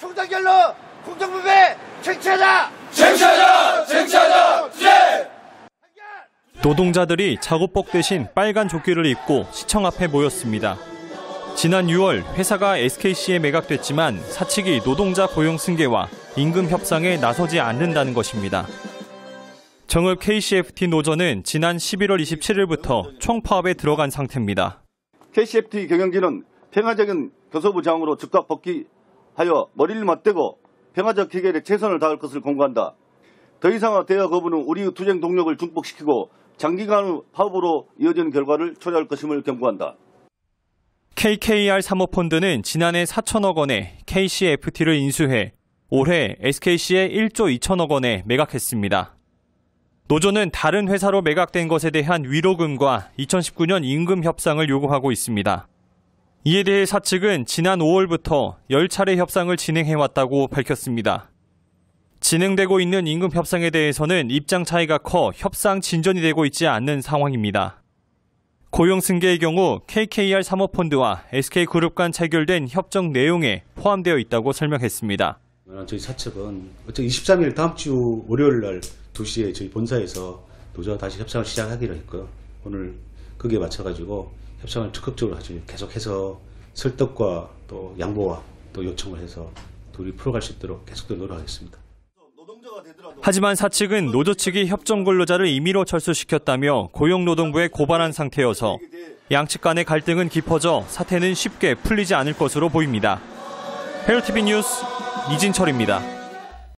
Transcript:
총장결로 공정부배 쟁취하자! 쟁취하자! 쟁취하자! 투쟁! 노동자들이 작업복 대신 빨간 조끼를 입고 시청 앞에 모였습니다. 지난 6월 회사가 SKC에 매각됐지만 사측이 노동자 고용 승계와 임금 협상에 나서지 않는다는 것입니다. 정읍 KCFT 노조는 지난 11월 27일부터 총파업에 들어간 상태입니다. KCFT 경영진은 평화적인 교섭부 장으로 즉각 복귀 하여 머리를 맞대고 평화적 해결에 최선을 다할 것을 공고한다. 더 이상의 대화 거부는 우리의 투쟁 동력을 중복시키고 장기간의 파업으로 이어지는 결과를 초래할 것임을 경고한다. KKR 사모펀드는 지난해 4천억 원에 KCFT를 인수해 올해 SKC에 1조 2천억 원에 매각했습니다. 노조는 다른 회사로 매각된 것에 대한 위로금과 2019년 임금 협상을 요구하고 있습니다. 이에 대해 사측은 지난 5월부터 10차례 협상을 진행해왔다고 밝혔습니다. 진행되고 있는 임금 협상에 대해서는 입장 차이가 커 협상 진전이 되고 있지 않는 상황입니다. 고용 승계의 경우 KKR 사모펀드와 SK그룹 간 체결된 협정 내용에 포함되어 있다고 설명했습니다. 저희 사측은 어째 23일 다음 주 월요일 날 2시에 저희 본사에서 노조와 다시 협상을 시작하기로 했고요. 오늘 거기에 맞춰가지고 협상을 적극적으로 아주 계속해서 설득과 또 양보와 또 요청을 해서 둘이 풀어갈 수 있도록 계속적으로 노력하겠습니다. 하지만 사측은 노조 측이 협정 근로자를 임의로 철수시켰다며 고용노동부에 고발한 상태여서 양측 간의 갈등은 깊어져 사태는 쉽게 풀리지 않을 것으로 보입니다. 헤럴TV 뉴스 이진철입니다.